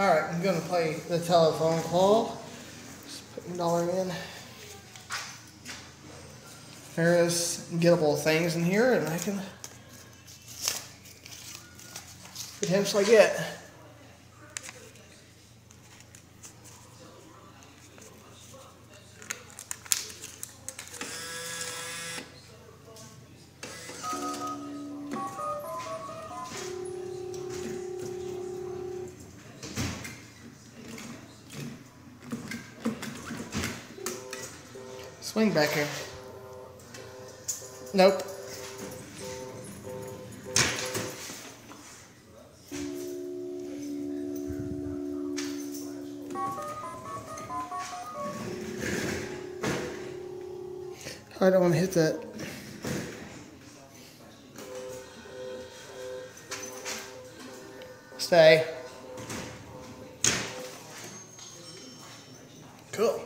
Alright, I'm gonna play the telephone claw. Just put my dollar in. There is gettable things in here and I can potentially get. Swing back here. Nope. I don't want to hit that. Stay. Cool.